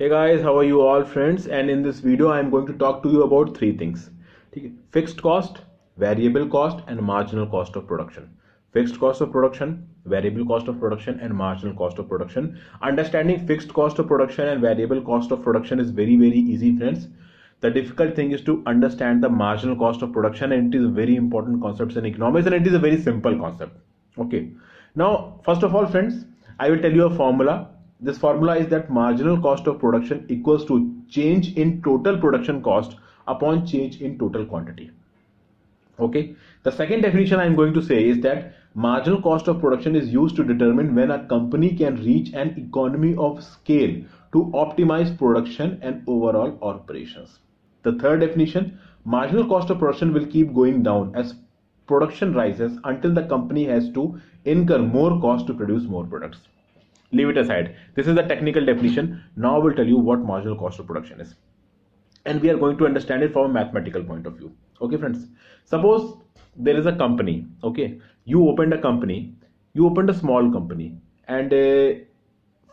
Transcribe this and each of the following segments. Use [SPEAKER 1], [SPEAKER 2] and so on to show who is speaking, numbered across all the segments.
[SPEAKER 1] hey guys how are you all friends? And in this video i am going to talk to you about three things. fixed cost variable cost and marginal cost of production. Fixed cost of production variable cost of production and marginal cost of production. Understanding fixed cost of production and variable cost of production is very very easy friends. The difficult thing is to understand the marginal cost of production and it is a very important concept in economics and it is a very simple concept. Okay. Now first of all friends i will tell you a formula this formula is that marginal cost of production equals to change in total production cost upon change in total quantity. Okay. The second definition I am going to say is that marginal cost of production is used to determine when a company can reach an economy of scale to optimize production and overall operations. The third definition, marginal cost of production will keep going down as production rises until the company has to incur more cost to produce more products leave it aside. This is the technical definition. Now i will tell you what marginal cost of production is. And we are going to understand it from a mathematical point of view. Okay friends? Suppose there is a company okay? You opened a company. You opened a small company. And uh,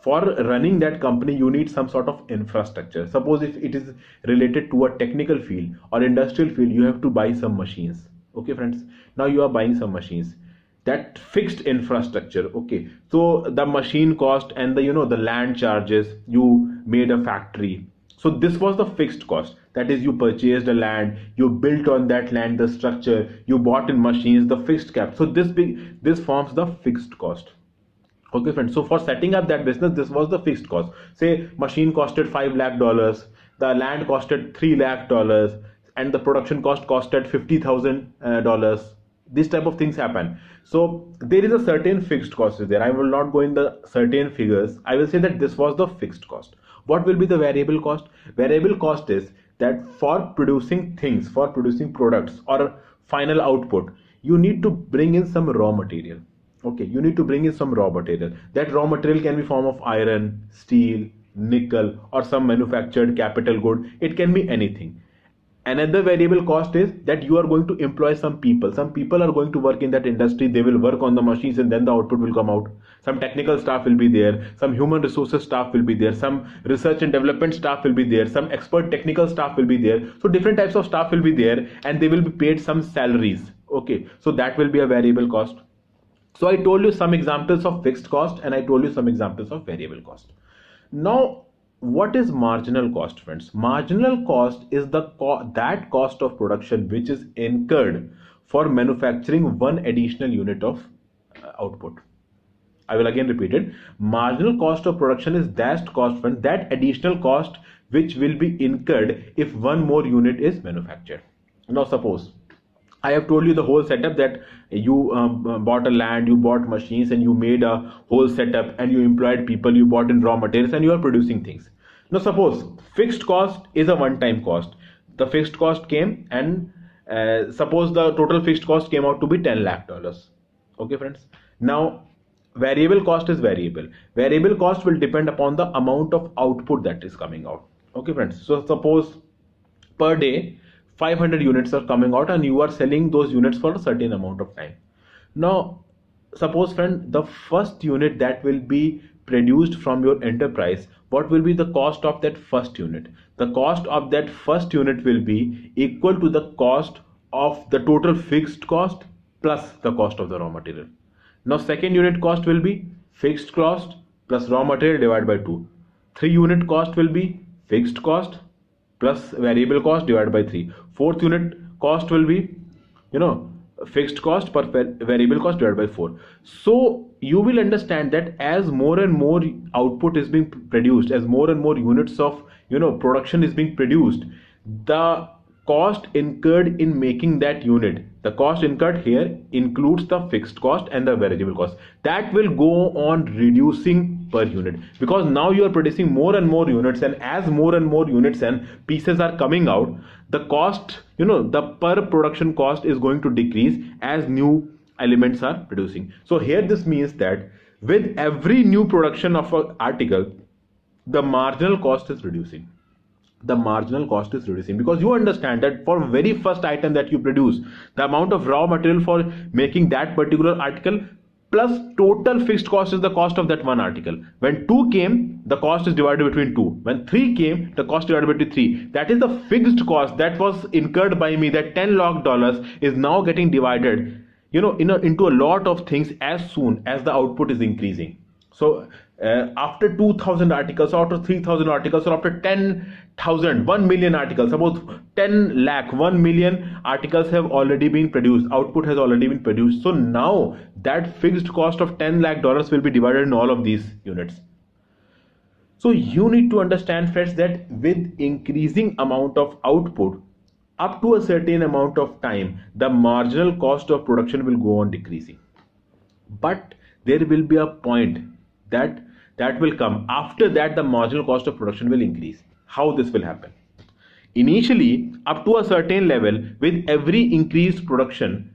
[SPEAKER 1] for running that company you need some sort of infrastructure. Suppose if it is related to a technical field or industrial field you have to buy some machines. Okay friends? Now you are buying some machines that fixed infrastructure okay. So the machine cost and the you know the land charges you made a factory. So this was the fixed cost. That is you purchased a land you built on that land the structure you bought in machines the fixed cap. So this big this forms the fixed cost. Okay friends so for setting up that business this was the fixed cost. Say machine costed 5 lakh dollars the land costed 3 lakh dollars and the production cost costed 50000 uh, dollars these type of things happen. So there is a certain fixed cost there. I will not go in the certain figures. I will say that this was the fixed cost. What will be the variable cost? Variable cost is that for producing things for producing products or final output you need to bring in some raw material. Okay you need to bring in some raw material. That raw material can be form of iron steel nickel or some manufactured capital good. It can be anything another variable cost is that you are going to employ some people. Some people are going to work in that industry. They will work on the machines and then the output will come out. Some technical staff will be there. Some human resources staff will be there. Some research and development staff will be there. Some expert technical staff will be there. So different types of staff will be there and they will be paid some salaries. Okay. So that will be a variable cost. So i told you some examples of fixed cost and i told you some examples of variable cost. Now what is marginal cost friends? Marginal cost is the co that cost of production which is incurred for manufacturing one additional unit of uh, output. I will again repeat it. Marginal cost of production is that cost friends that additional cost which will be incurred if one more unit is manufactured. Now suppose I have told you the whole setup that you um, bought a land, you bought machines, and you made a whole setup, and you employed people, you bought in raw materials, and you are producing things. Now, suppose fixed cost is a one-time cost. The fixed cost came, and uh, suppose the total fixed cost came out to be 10 lakh dollars. Okay, friends. Now, variable cost is variable. Variable cost will depend upon the amount of output that is coming out. Okay, friends. So, suppose per day 500 units are coming out and you are selling those units for a certain amount of time. Now suppose friend the first unit that will be produced from your enterprise what will be the cost of that first unit? The cost of that first unit will be equal to the cost of the total fixed cost plus the cost of the raw material. Now second unit cost will be fixed cost plus raw material divided by 2 three unit cost will be fixed cost plus variable cost divided by 3 fourth unit cost will be you know fixed cost per variable cost divided by 4 so you will understand that as more and more output is being produced as more and more units of you know production is being produced the cost incurred in making that unit. The cost incurred here includes the fixed cost and the variable cost. That will go on reducing per unit. Because now you are producing more and more units and as more and more units and pieces are coming out the cost you know the per production cost is going to decrease as new elements are producing. So here this means that with every new production of an article the marginal cost is reducing the marginal cost is reducing. Because you understand that for very first item that you produce the amount of raw material for making that particular article plus total fixed cost is the cost of that one article. When 2 came the cost is divided between 2 when 3 came the cost divided between 3 that is the fixed cost that was incurred by me that 10 lakh dollars is now getting divided you know in a, into a lot of things as soon as the output is increasing. So uh, after 2000 articles after 3000 articles or after 10000 1 million articles about 10 lakh 1 million articles have already been produced output has already been produced. So now that fixed cost of 10 lakh dollars will be divided in all of these units. So you need to understand friends that with increasing amount of output up to a certain amount of time the marginal cost of production will go on decreasing. But there will be a point that that will come. After that the marginal cost of production will increase. How this will happen? Initially up to a certain level with every increased production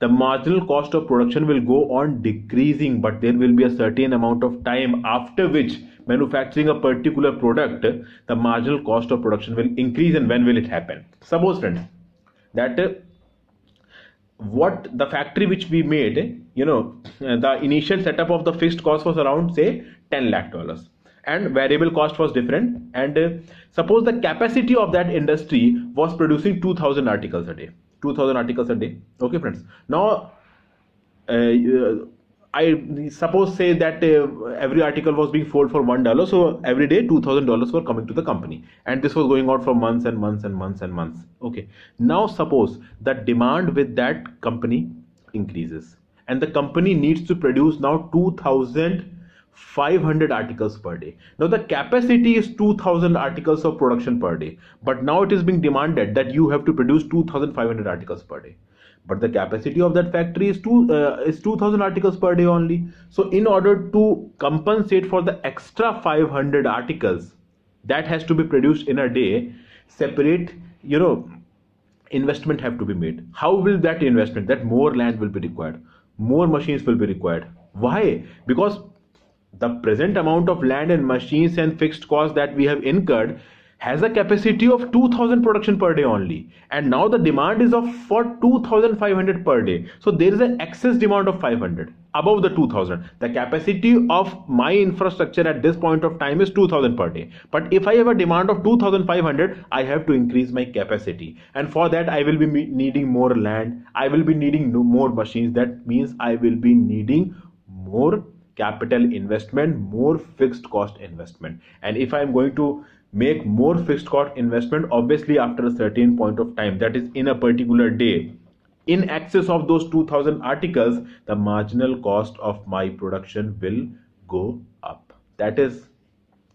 [SPEAKER 1] the marginal cost of production will go on decreasing but there will be a certain amount of time after which manufacturing a particular product the marginal cost of production will increase and when will it happen? Suppose friends that uh, what the factory which we made you know the initial setup of the fixed cost was around say 10 lakh dollars. And variable cost was different. And uh, suppose the capacity of that industry was producing 2000 articles a day. 2000 articles a day. Okay friends. Now uh, I suppose say that uh, every article was being sold for one dollar, so every day two thousand dollars were coming to the company, and this was going on for months and months and months and months. Okay, now suppose the demand with that company increases, and the company needs to produce now two thousand 500 articles per day. Now the capacity is 2000 articles of production per day, but now it is being demanded that you have to produce 2500 articles per day. But the capacity of that factory is two uh, is 2000 articles per day only. So in order to compensate for the extra 500 articles that has to be produced in a day, separate you know investment have to be made. How will that investment? That more land will be required, more machines will be required. Why? Because the present amount of land and machines and fixed costs that we have incurred has a capacity of 2000 production per day only. And now the demand is of for 2500 per day. So there is an excess demand of 500 above the 2000 the capacity of my infrastructure at this point of time is 2000 per day. But if i have a demand of 2500 i have to increase my capacity. And for that i will be needing more land. I will be needing more machines. That means i will be needing more capital investment more fixed cost investment. And if i'm going to make more fixed cost investment obviously after a certain point of time that is in a particular day. In excess of those 2000 articles the marginal cost of my production will go up. That is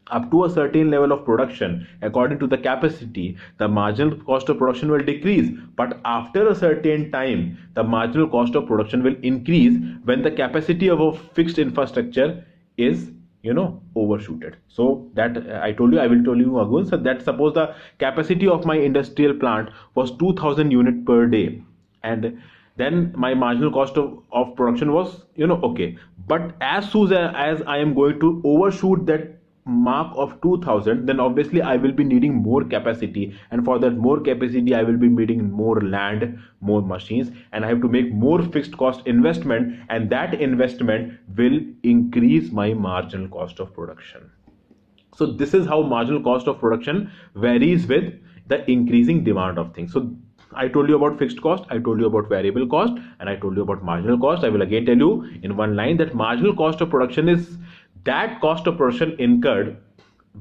[SPEAKER 1] up to a certain level of production according to the capacity the marginal cost of production will decrease. But after a certain time the marginal cost of production will increase when the capacity of a fixed infrastructure is you know overshooted. So that uh, i told you i will tell you again so that suppose the capacity of my industrial plant was 2000 unit per day and then my marginal cost of, of production was you know okay. But as soon as i am going to overshoot that mark of 2000 then obviously i will be needing more capacity. And for that more capacity i will be needing more land more machines and i have to make more fixed cost investment and that investment will increase my marginal cost of production. So this is how marginal cost of production varies with the increasing demand of things. So I told you about fixed cost, I told you about variable cost, and I told you about marginal cost. I will again tell you in one line that marginal cost of production is that cost of production incurred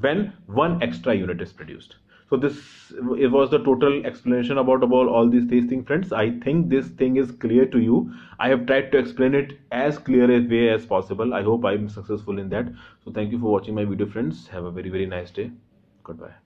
[SPEAKER 1] when one extra unit is produced. So this it was the total explanation about about all these these things. Friends i think this thing is clear to you. I have tried to explain it as clear a way as possible. I hope i'm successful in that. So thank you for watching my video friends. Have a very very nice day. Goodbye